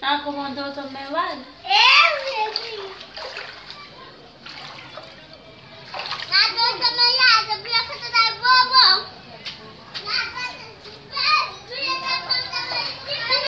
Ah, como dos me van. ¡Eh!